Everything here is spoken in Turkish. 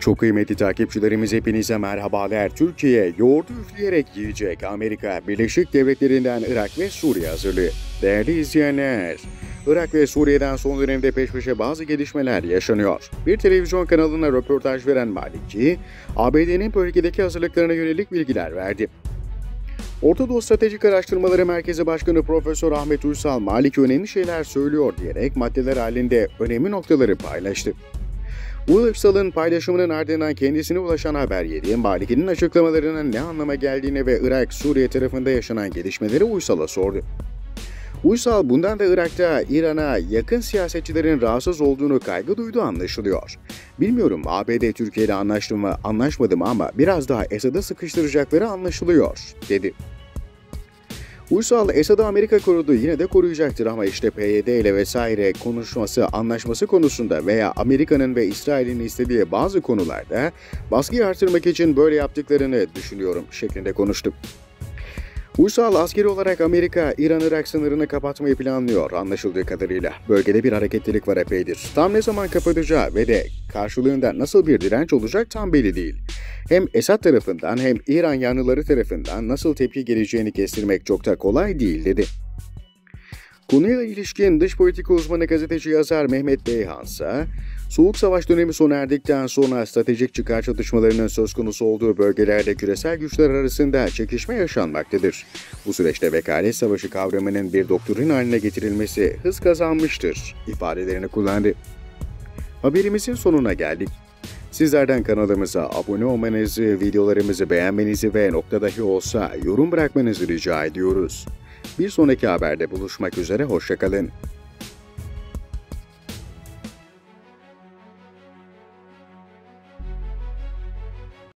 Çok kıymetli takipçilerimiz hepinize merhabalar. Türkiye yoğurdu üfleyerek yiyecek Amerika Birleşik Devletleri'nden Irak ve Suriye hazırlığı. Değerli izleyenler, Irak ve Suriye'den son dönemde peş peşe bazı gelişmeler yaşanıyor. Bir televizyon kanalına röportaj veren Maliki, ABD'nin bölgedeki hazırlıklarına yönelik bilgiler verdi. Orta Doğu Stratejik Araştırmaları Merkezi Başkanı Profesör Ahmet Uysal, Malik önemli şeyler söylüyor diyerek maddeler halinde önemli noktaları paylaştı. Uysal'ın paylaşımının ardından kendisine ulaşan haber yeri, Malik'in açıklamalarının ne anlama geldiğini ve Irak-Suriye tarafında yaşanan gelişmeleri Uysal'a sordu. Uysal bundan da Irak'ta İran'a yakın siyasetçilerin rahatsız olduğunu kaygı duyduğu anlaşılıyor. Bilmiyorum ABD Türkiye ile anlaştı mı anlaşmadı mı ama biraz daha Esad'ı sıkıştıracakları anlaşılıyor, dedi. Uysal, Esad'ı Amerika korudu yine de koruyacaktır ama işte PYD ile vesaire konuşması, anlaşması konusunda veya Amerika'nın ve İsrail'in istediği bazı konularda baskıyı artırmak için böyle yaptıklarını düşünüyorum şeklinde konuştu. Uysal askeri olarak Amerika, İran-Irak sınırını kapatmayı planlıyor anlaşıldığı kadarıyla. Bölgede bir hareketlilik var epeydir. Tam ne zaman kapatacağı ve de karşılığında nasıl bir direnç olacak tam belli değil. Hem Esad tarafından hem İran yanlıları tarafından nasıl tepki geleceğini kestirmek çok da kolay değil dedi. Konuya ilişkin dış politika uzmanı gazeteci yazar Mehmet Beyhan ise, Soğuk Savaş dönemi sona erdikten sonra stratejik çıkar çatışmalarının söz konusu olduğu bölgelerde küresel güçler arasında çekişme yaşanmaktadır. Bu süreçte vekalet savaşı kavramının bir doktrin haline getirilmesi hız kazanmıştır ifadelerini kullandı. Haberimizin sonuna geldik. Sizlerden kanalımıza abone olmanızı, videolarımızı beğenmenizi ve nokta dahi olsa yorum bırakmanızı rica ediyoruz. Bir sonraki haberde buluşmak üzere, hoşçakalın.